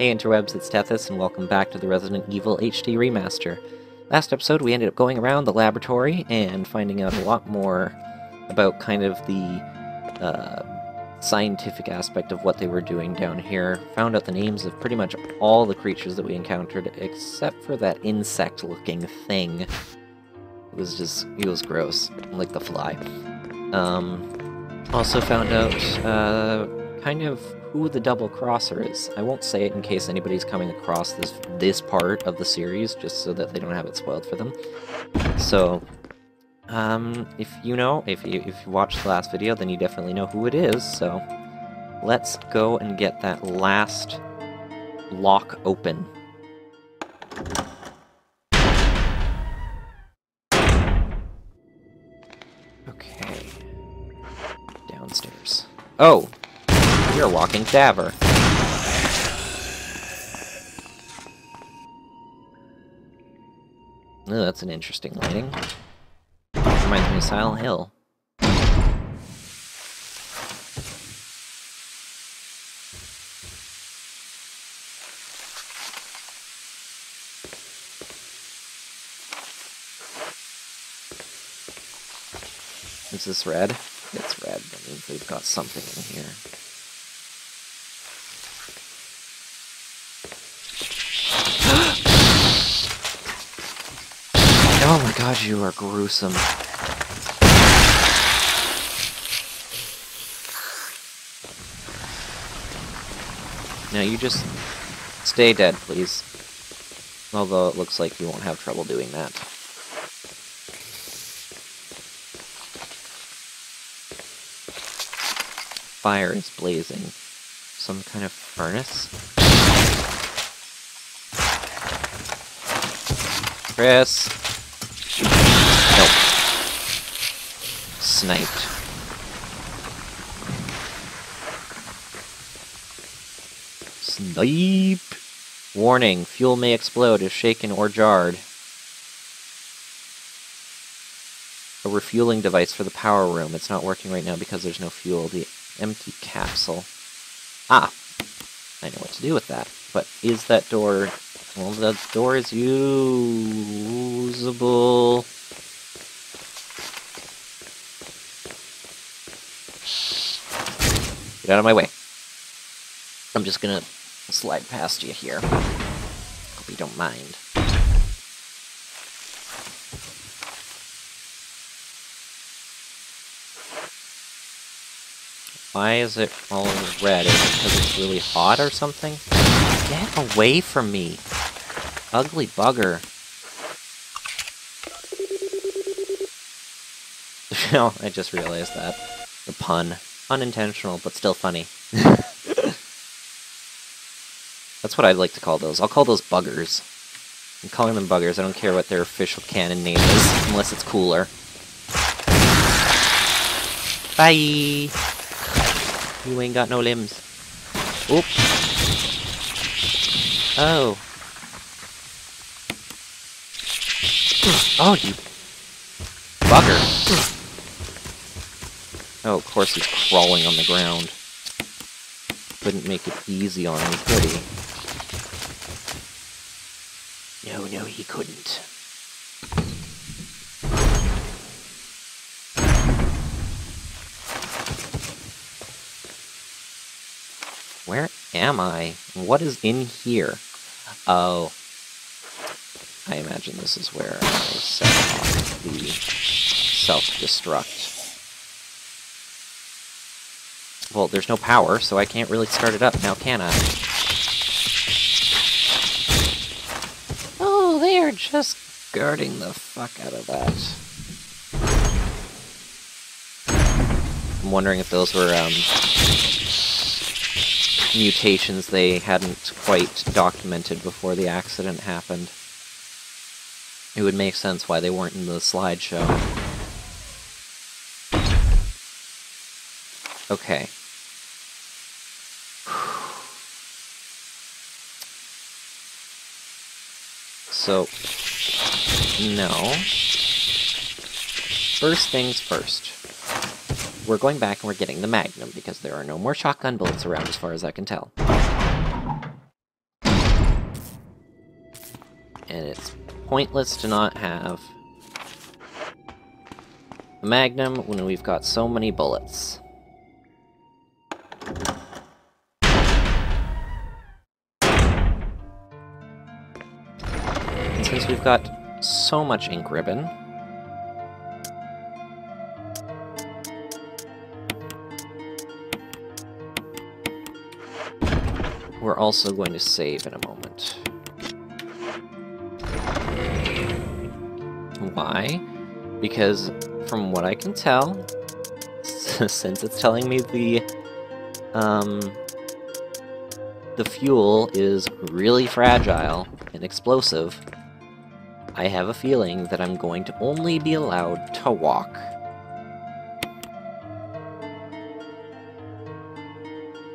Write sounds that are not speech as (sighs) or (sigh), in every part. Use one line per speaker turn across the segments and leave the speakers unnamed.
Hey interwebs, it's Tethys, and welcome back to the Resident Evil HD Remaster. Last episode, we ended up going around the laboratory and finding out a lot more about kind of the uh, scientific aspect of what they were doing down here. Found out the names of pretty much all the creatures that we encountered, except for that insect-looking thing. It was just, it was gross, like the fly. Um, also found out uh, kind of who the double crosser is. I won't say it in case anybody's coming across this this part of the series, just so that they don't have it spoiled for them. So, um, if you know, if you if you watched the last video, then you definitely know who it is. So, let's go and get that last lock open. Okay. Downstairs. Oh, you're a walking cadaver. Oh, that's an interesting lighting. Reminds me of Silent Hill. Is this red? It's red. That means they've got something in here. Oh my god, you are gruesome. Now you just stay dead, please. Although it looks like you won't have trouble doing that. Fire is blazing. Some kind of furnace? Chris! Nope. Sniped. Snipe! Warning, fuel may explode if shaken or jarred. A refueling device for the power room. It's not working right now because there's no fuel. The empty capsule. Ah! I know what to do with that. But is that door... Well, that door is usable... Get out of my way. I'm just gonna slide past you here. Hope you don't mind. Why is it all red? Is it because it's really hot or something? Get away from me! Ugly bugger. (laughs) no, I just realized that. The pun. Unintentional, but still funny. (laughs) That's what I'd like to call those. I'll call those buggers. I'm calling them buggers. I don't care what their official canon name is, unless it's cooler. Bye! You ain't got no limbs. Oop. Oh. Oh, you bugger. Oh, of course he's crawling on the ground. Couldn't make it easy on him, could he? No, no, he couldn't. Where am I? What is in here? Oh. I imagine this is where I set off the self-destruct. Well, there's no power, so I can't really start it up now, can I? Oh, they are just guarding the fuck out of that. I'm wondering if those were, um, mutations they hadn't quite documented before the accident happened. It would make sense why they weren't in the slideshow. Okay. So, no. First things first. We're going back and we're getting the Magnum, because there are no more shotgun bullets around as far as I can tell. and it's pointless to not have a magnum when we've got so many bullets. And since we've got so much ink ribbon, we're also going to save in a moment. Why? Because from what I can tell, (laughs) since it's telling me the um, the fuel is really fragile and explosive, I have a feeling that I'm going to only be allowed to walk.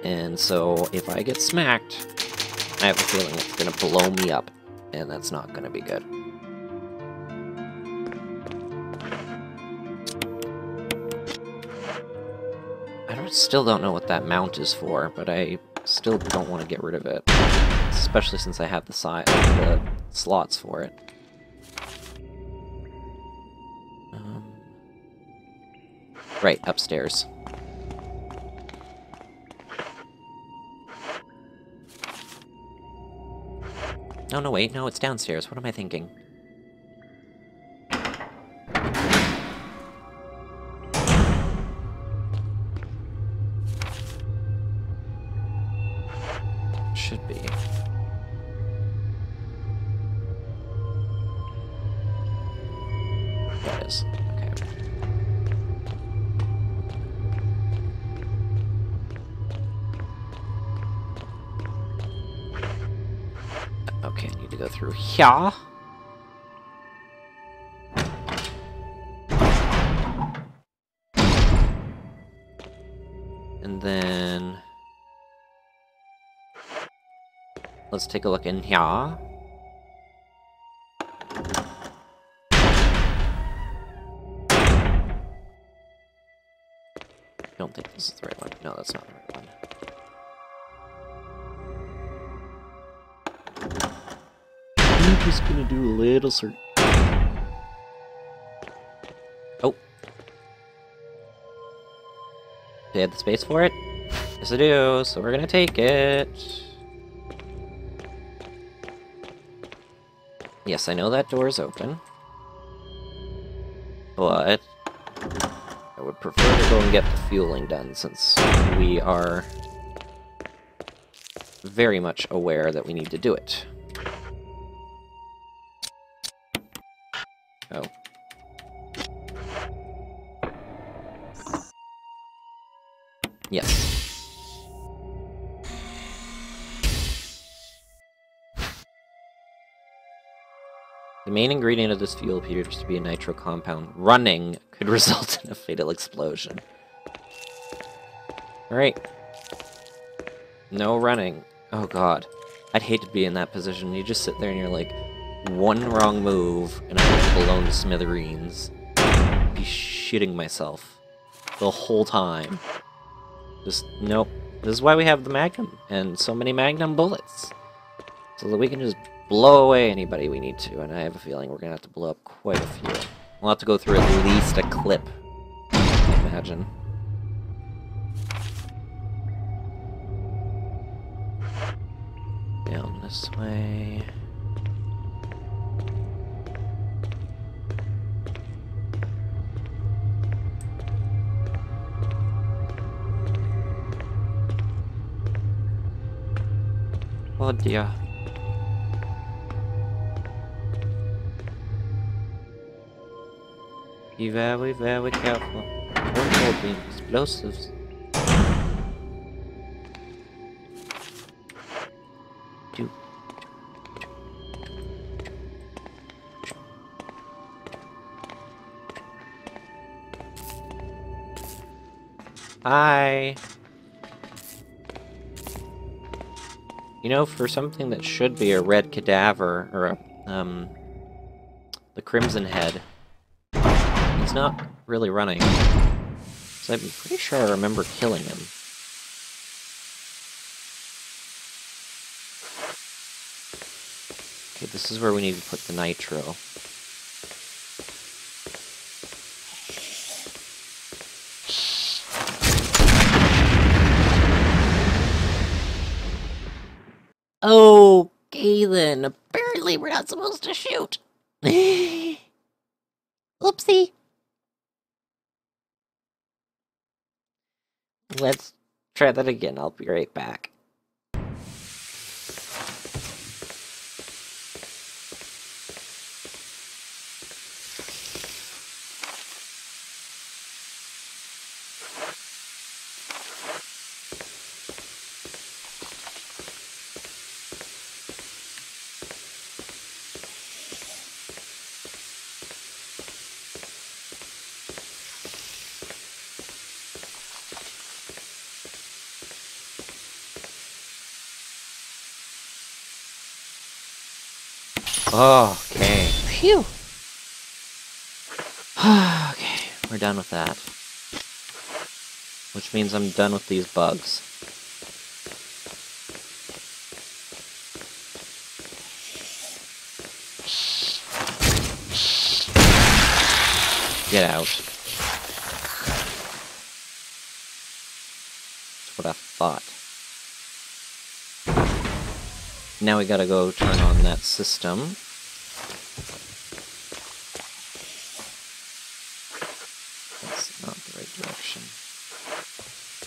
And so if I get smacked, I have a feeling it's going to blow me up, and that's not going to be good. I don't, still don't know what that mount is for, but I still don't want to get rid of it. Especially since I have the, si the slots for it. Um, right, upstairs. No, no, wait, no, it's downstairs. What am I thinking? Here. And then... Let's take a look in here. don't think this is the right one. No, that's not the right one. Just gonna do a little search. Oh. They had the space for it? Yes, I do, so we're gonna take it. Yes, I know that door is open. But... I would prefer to go and get the fueling done, since we are very much aware that we need to do it. Main ingredient of this fuel appears to be a nitro compound. Running could (laughs) result in a fatal explosion. Alright. No running. Oh god. I'd hate to be in that position. You just sit there and you're like, one wrong move, and I get blown to smithereens. I'd be shitting myself the whole time. Just, nope. This is why we have the Magnum, and so many Magnum bullets. So that we can just blow away anybody we need to, and I have a feeling we're gonna have to blow up quite a few. We'll have to go through at least a clip, I imagine. Down this way... Oh dear. Be very, very careful. Don't the explosives. Hi. You know, for something that should be a red cadaver, or a, um, the Crimson Head, he's not really running. So I'm pretty sure I remember killing him. Okay, this is where we need to put the nitro. Okay then, apparently we're not supposed to shoot. (laughs) Let's try that again, I'll be right back. Okay. Phew. (sighs) okay, we're done with that. Which means I'm done with these bugs. Get out. That's what I thought. Now we gotta go turn on that system. That's not the right direction.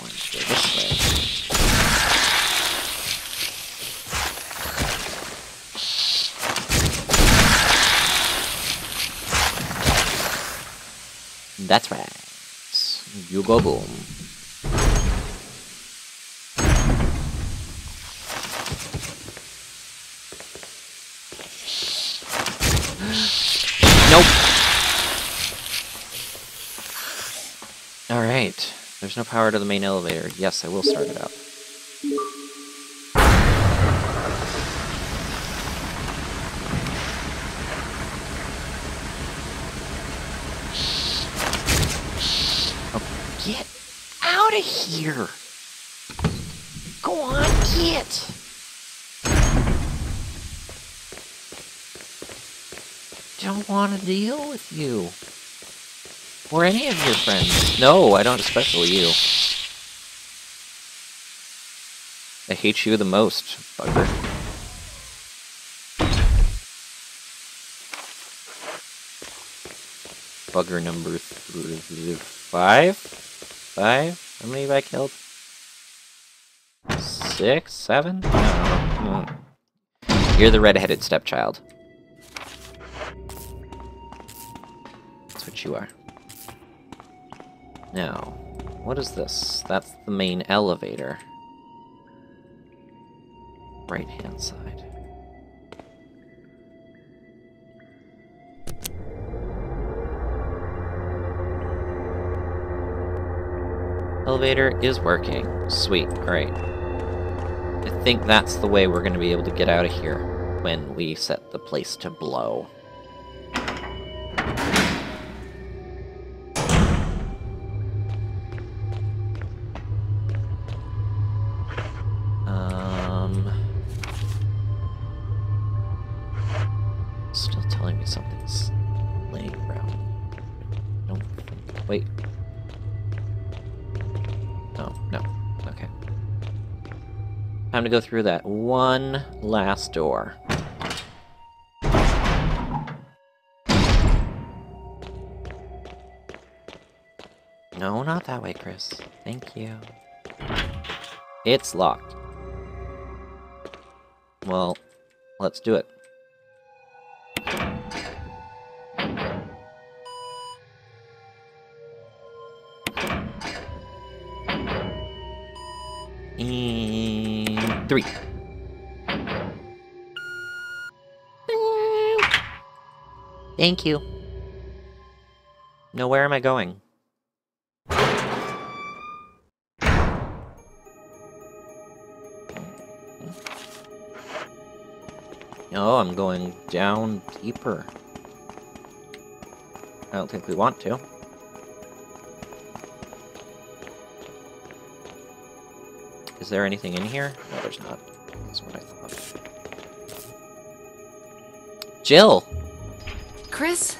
Want to go this way. That's right. Go boom. Nope. Alright. There's no power to the main elevator. Yes, I will start it up. Oh, get out of here! Go on, get! Don't want to deal with you. Or any of your friends. No, I don't especially you. I hate you the most, bugger. Bugger number five? Five? How many have I killed? Six? Seven? Hmm. You're the red-headed stepchild. What you are. Now, what is this? That's the main elevator. Right hand side. Elevator is working. Sweet, alright. I think that's the way we're going to be able to get out of here when we set the place to blow. To go through that one last door. No, not that way, Chris. Thank you. It's locked. Well, let's do it. Three. Thank you. Now where am I going? No, I'm going down deeper. I don't think we want to. Is there anything in here? No, there's not. That's what I thought. Jill!
Chris?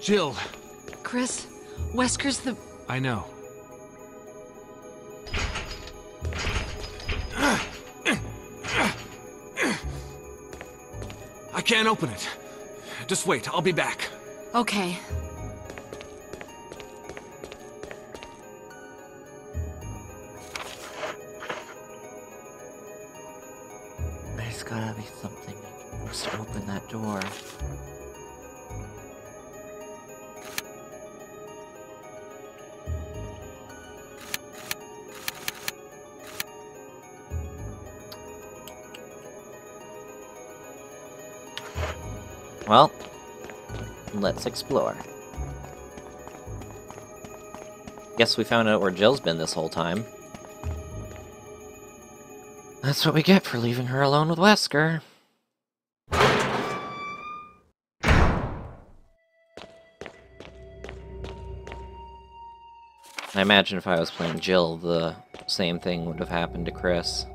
Jill,
Chris? Wesker's the.
I know. I can't open it. Just wait, I'll be back.
Okay.
Let's explore. Guess we found out where Jill's been this whole time. That's what we get for leaving her alone with Wesker. I imagine if I was playing Jill, the same thing would have happened to Chris.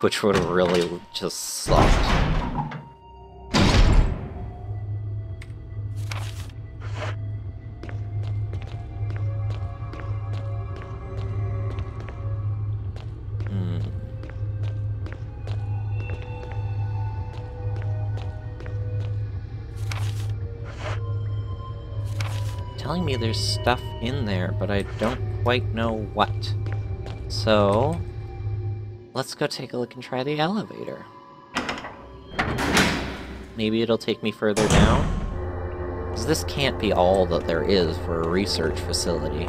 Which would have really just sucked. Telling me there's stuff in there, but I don't quite know what. So, let's go take a look and try the elevator. Maybe it'll take me further down? Because this can't be all that there is for a research facility.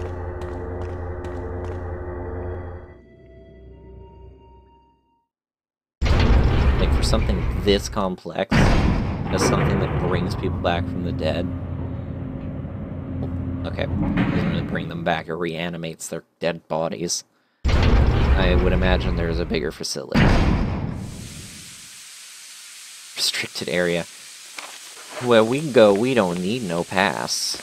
Like, for something this complex, as something that brings people back from the dead. Okay, bring them back, it reanimates their dead bodies. I would imagine there's a bigger facility. Restricted area. Where we go, we don't need no pass.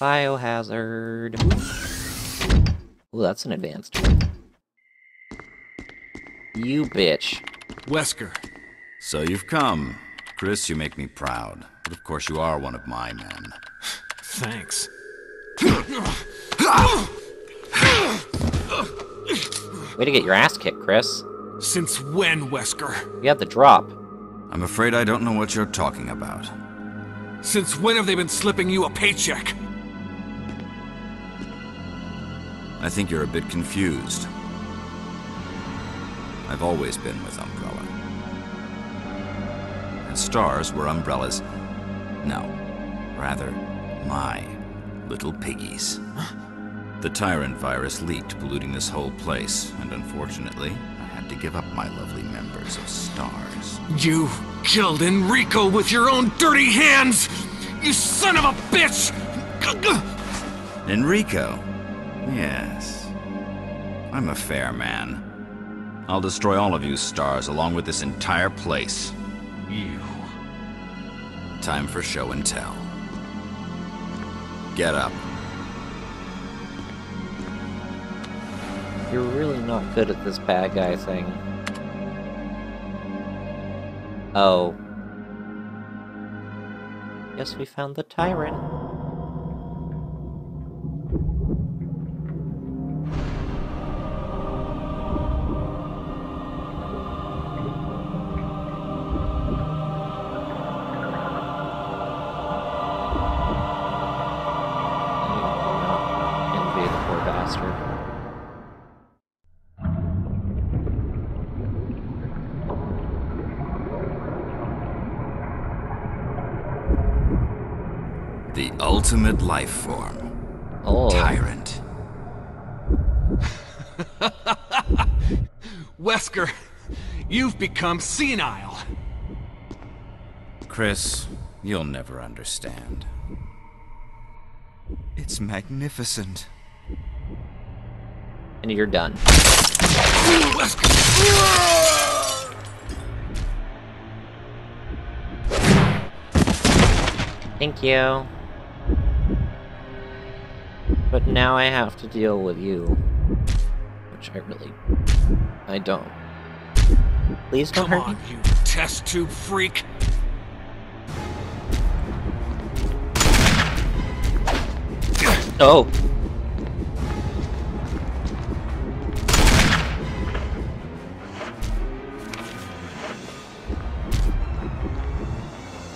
Biohazard. Ooh, that's an advanced. You bitch.
Wesker.
So you've come. Chris, you make me proud. But of course you are one of my men.
Thanks.
Way to get your ass kicked, Chris.
Since when, Wesker?
You had the drop.
I'm afraid I don't know what you're talking about.
Since when have they been slipping you a paycheck?
I think you're a bit confused. I've always been with Umbrella. Stars were Umbrella's. No, rather, my little piggies. The Tyrant virus leaked, polluting this whole place, and unfortunately, I had to give up my lovely members of Stars.
You killed Enrico with your own dirty hands! You son of a bitch!
Enrico? Yes. I'm a fair man. I'll destroy all of you stars along with this entire place.
You.
Time for show and tell. Get up.
You're really not good at this bad guy thing. Oh. Guess we found the tyrant.
Life form.
Oh.
Tyrant. (laughs)
Wesker, you've become senile.
Chris, you'll never understand. It's magnificent.
And you're done. Thank you. But now I have to deal with you. Which I really... I don't. Please don't
Come
hurt
on,
me.
you test tube freak.
Oh!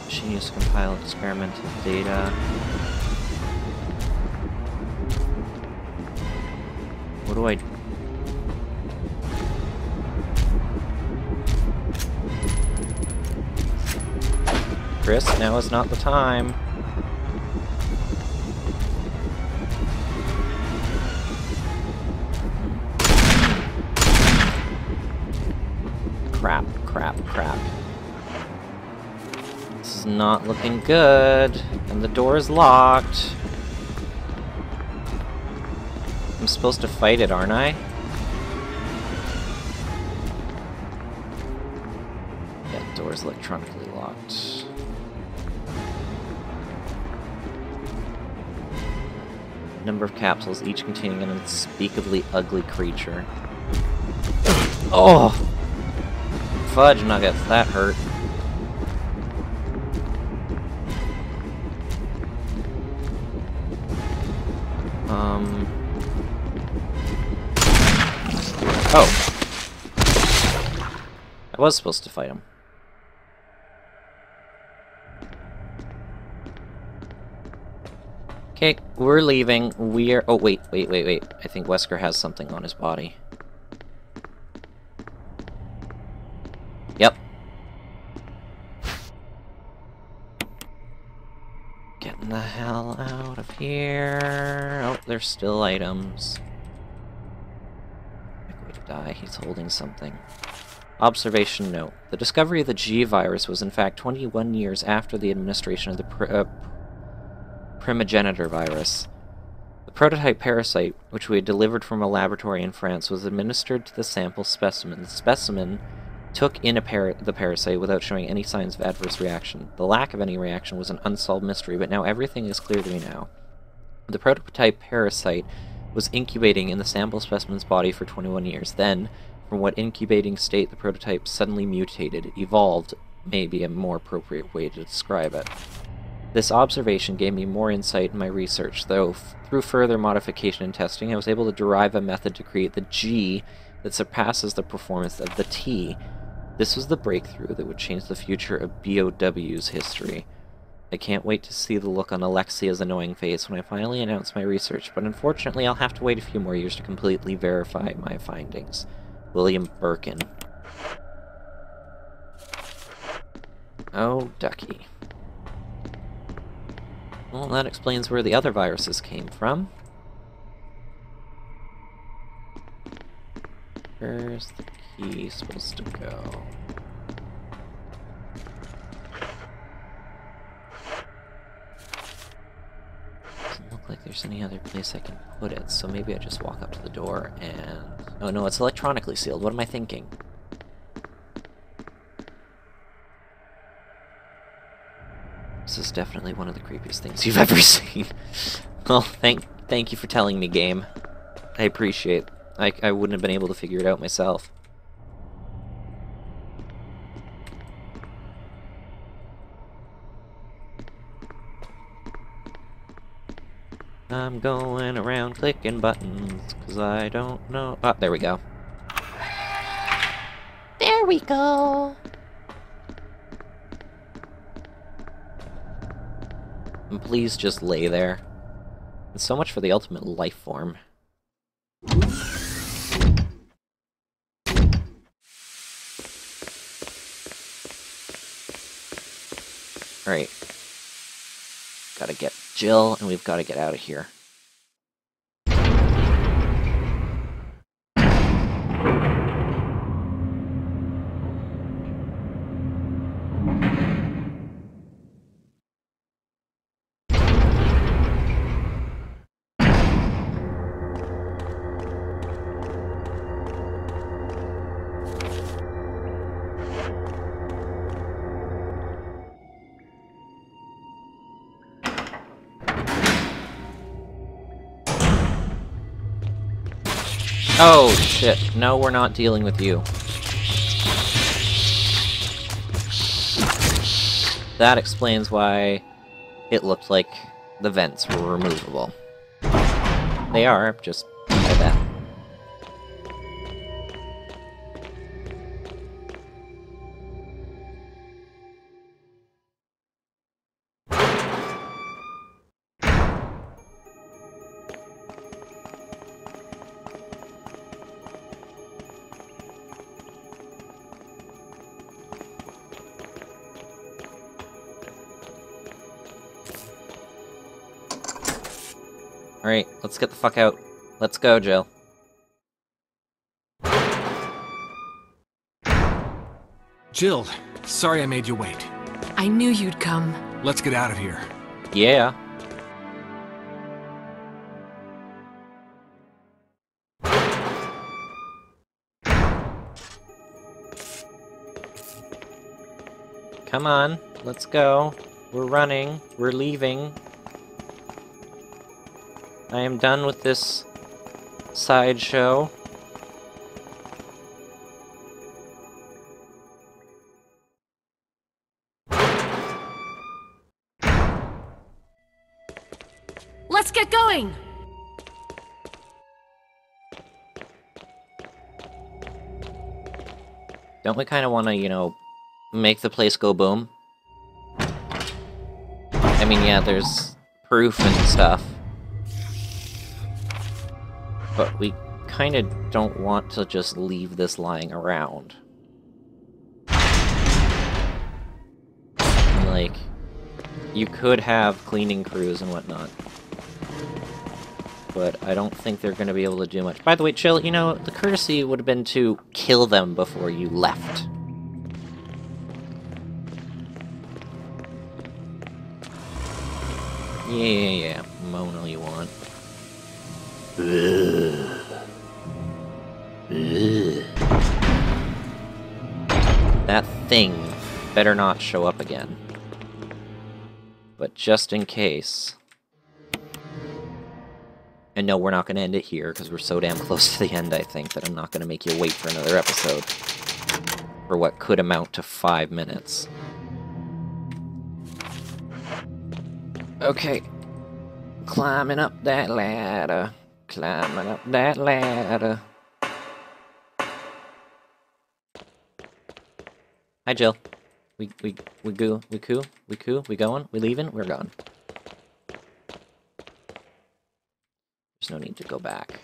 Machine used to compile experimental data. I... Chris, now is not the time. Crap, crap, crap. This is not looking good. And the door is locked. I'm supposed to fight it, aren't I? Yeah, door's electronically locked. Number of capsules, each containing an unspeakably ugly creature. Oh! Fudge nuggets, that hurt. Was supposed to fight him. Okay, we're leaving. We're. Oh, wait, wait, wait, wait. I think Wesker has something on his body. Yep. Getting the hell out of here. Oh, there's still items. Way to die. He's holding something. Observation note. The discovery of the G virus was in fact 21 years after the administration of the pr uh, primogenitor virus. The prototype parasite, which we had delivered from a laboratory in France, was administered to the sample specimen. The specimen took in a par the parasite without showing any signs of adverse reaction. The lack of any reaction was an unsolved mystery, but now everything is clear to me now. The prototype parasite was incubating in the sample specimen's body for 21 years. Then, from what incubating state the prototype suddenly mutated, evolved, may be a more appropriate way to describe it. This observation gave me more insight in my research, though through further modification and testing, I was able to derive a method to create the G that surpasses the performance of the T. This was the breakthrough that would change the future of BOW's history. I can't wait to see the look on Alexia's annoying face when I finally announce my research, but unfortunately I'll have to wait a few more years to completely verify my findings. William Birkin. Oh, ducky. Well, that explains where the other viruses came from. Where's the key supposed to go? Doesn't like there's any other place I can put it, so maybe I just walk up to the door and... Oh no, it's electronically sealed. What am I thinking? This is definitely one of the creepiest things you've (laughs) ever seen. well, thank thank you for telling me, game. I appreciate. I I wouldn't have been able to figure it out myself. I'm going around clicking buttons because I don't know. Ah, there we go. There we go. And please just lay there. And so much for the ultimate life form. Alright. Gotta get Jill, and we've gotta get out of here. Shit. No, we're not dealing with you. That explains why it looked like the vents were removable. They are, just by that. Let's get the fuck out. Let's go, Jill.
Jill, sorry I made you wait.
I knew you'd come.
Let's get out of here.
Yeah. Come on, let's go. We're running. We're leaving. I am done with this sideshow.
Let's get going!
Don't we kind of want to, you know, make the place go boom? I mean, yeah, there's proof and stuff. But we kind of don't want to just leave this lying around. Like, you could have cleaning crews and whatnot. But I don't think they're going to be able to do much. By the way, Jill, you know, the courtesy would have been to kill them before you left. Yeah, yeah, yeah. Moan all you want. That thing better not show up again. But just in case... And no, we're not going to end it here, because we're so damn (laughs) close to the end, I think, that I'm not going to make you wait for another episode. For what could amount to five minutes. Okay. Climbing up that ladder. Climbing up that ladder. Hi, Jill. We, we, we go, we cool, we cool, we going, we leaving, we're gone. There's no need to go back.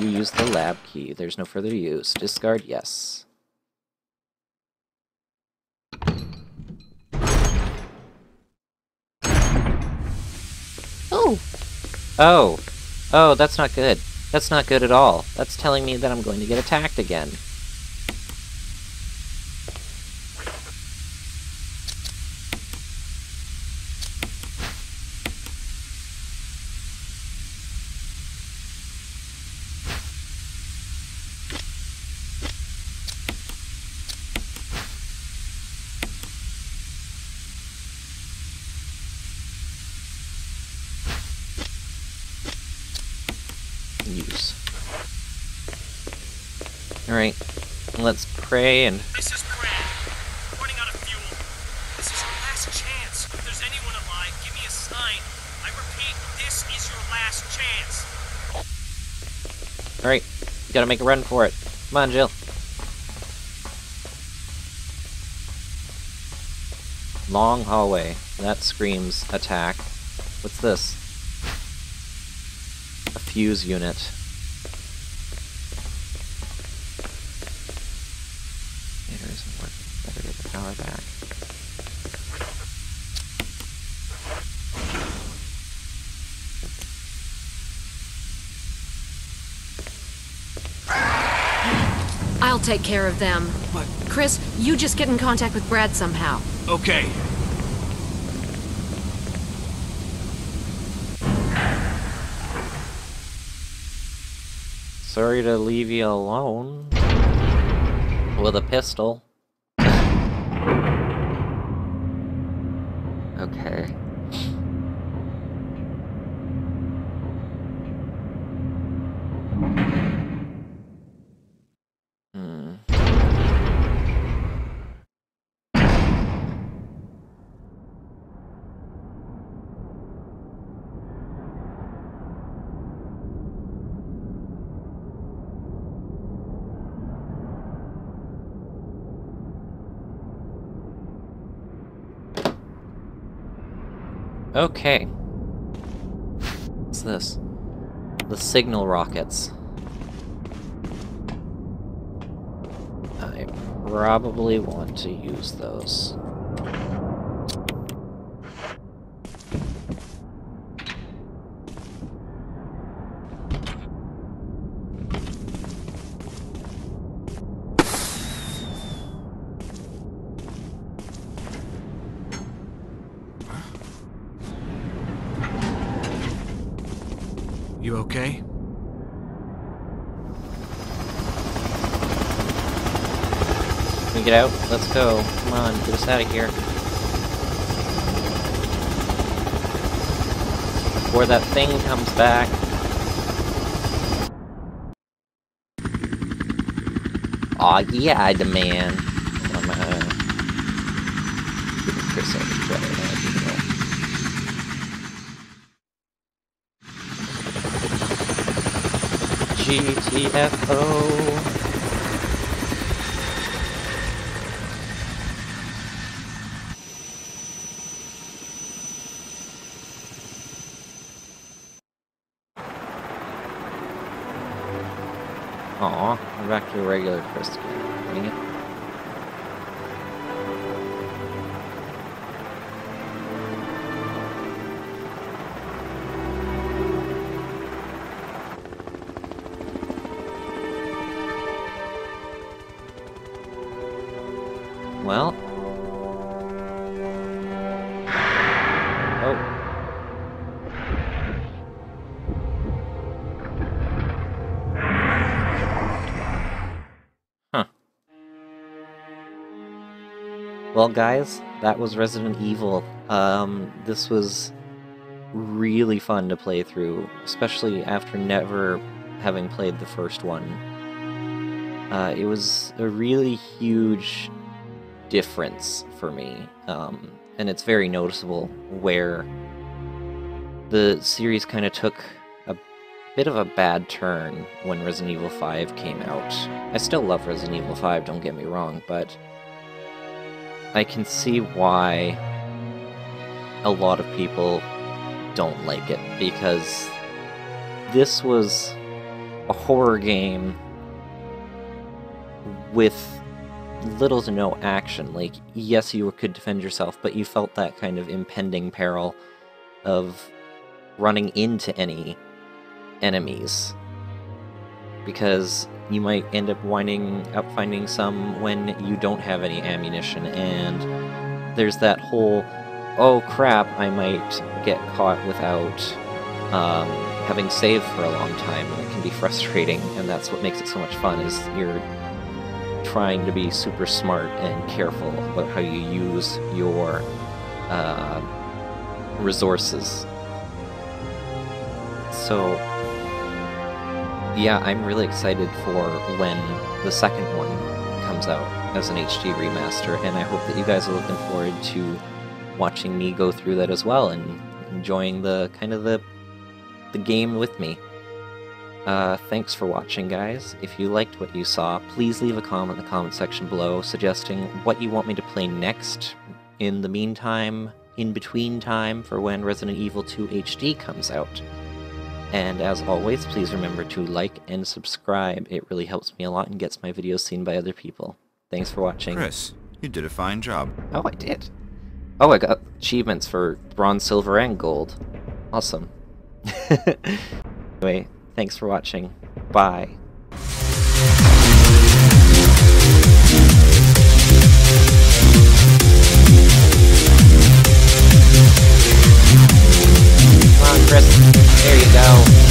You use the lab key. There's no further use. Discard, yes.
Oh!
Oh! Oh, that's not good. That's not good at all. That's telling me that I'm going to get attacked again. Use. Alright, let's pray and...
This is Brad. Running out of fuel. This is your last chance. If there's anyone alive, give me a sign. I repeat, this is your last chance.
Alright, gotta make a run for it. Come on, Jill. Long hallway. That screams attack. What's this? A fuse unit. Meter isn't working. Better get the power back.
I'll take care of them.
But,
Chris, you just get in contact with Brad somehow.
okay.
Sorry to leave you alone. With a pistol. (laughs) okay. Okay. What's this? The signal rockets. I probably want to use those.
You okay?
Can we get out? Let's go. Come on, get us out of here. Before that thing comes back. Aw, yeah, I man. I'm uh, giving Chris all the credit, uh, you know. GTFO. Aw, we're back to a regular Chris. Dang it. Well, guys, that was Resident Evil. Um, this was really fun to play through, especially after never having played the first one. Uh, it was a really huge difference for me, um, and it's very noticeable where the series kind of took a bit of a bad turn when Resident Evil 5 came out. I still love Resident Evil 5, don't get me wrong, but I can see why a lot of people don't like it because this was a horror game with little to no action. Like, yes, you could defend yourself, but you felt that kind of impending peril of running into any enemies. Because you might end up winding up finding some when you don't have any ammunition, and there's that whole, oh crap, I might get caught without um, having saved for a long time, and it can be (laughs) frustrating, and that's what makes it so much fun, is you're trying to be super smart and careful about how you use your uh, resources. So, yeah, I'm really excited for when the second one comes out as an HD remaster, and I hope that you guys are looking forward to watching me go through that as well and enjoying the kind of the the game with me. Uh, thanks for watching, guys. If you liked what you saw, please leave a comment in the comment section below suggesting what you want me to play next in the meantime, in between time for when Resident Evil 2 HD comes out. And as always, please remember to like and subscribe. It really helps me a lot and gets my videos seen by other people. Thanks for watching.
Chris, you did a fine job.
Oh, I did. Oh, I got achievements for bronze, silver, and gold. Awesome. (laughs) anyway, thanks for watching. Bye. Come on, Chris tear you down.